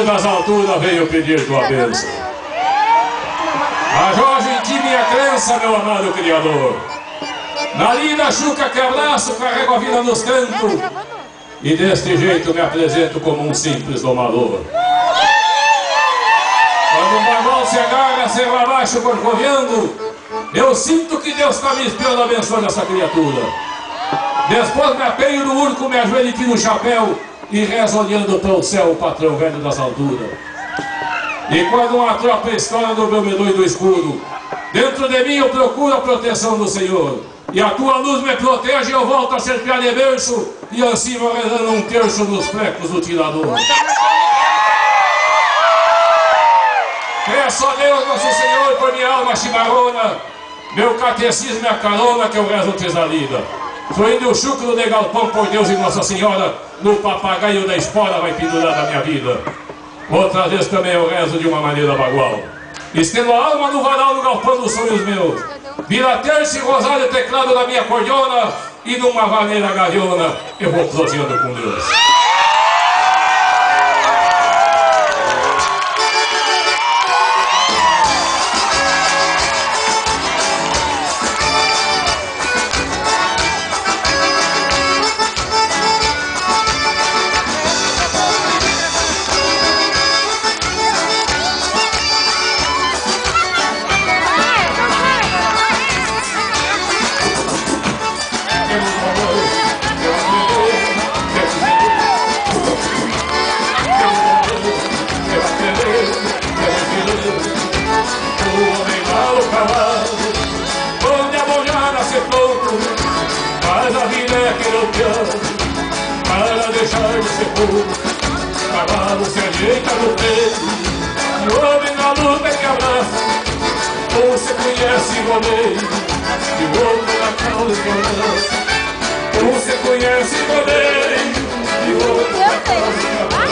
das alturas veio pedir tua bênção. A Jorge em ti minha crença, meu amado Criador. Na linda chuca que abraço, carrego a vida nos cantos. E deste jeito me apresento como um simples domador. Quando o bagual se agarra, serra abaixo, corcoviando, eu sinto que Deus está me espiando abençoando essa criatura. Depois me apeio no urco, me ajoelho e tiro o chapéu e rezo olhando para o céu, o patrão velho das alturas. E quando uma tropa estoura do meu medonho do escuro, dentro de mim eu procuro a proteção do Senhor. E a tua luz me protege eu volto a ser piada de berço e assim vou rezando um terço nos flecos do tirador. Peço a Deus, nosso Senhor, por minha alma chimarrona, meu catecismo e a carona que eu rezo tresalida. Fluindo o chucro de galpão por Deus e Nossa Senhora, no papagaio da espora vai pendurar a minha vida. Outra vez também eu rezo de uma maneira bagual. Estendo a alma no varal do galpão dos sonhos meus. Vira terço e rosário teclado da minha cordiona e numa maneira galhona eu vou proseando com Deus. Cavalo se ajeita no peito, e o homem na luta que abraça. Ou se conhece e rodeia, e o outro na causa esperança. Ou se conhece e rodeia, e o outro na causa esperança.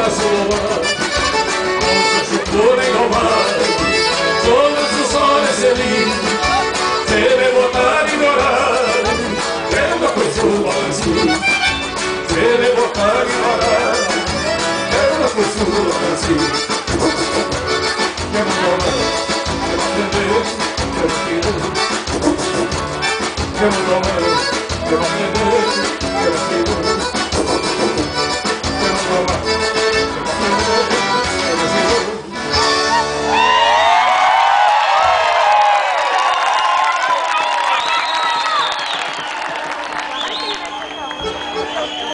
não se chucrou nem roubado Somos os olhos feliz Se me botar ignorar Quero foi chuva assim Se me botar Quero foi chuva assim Temos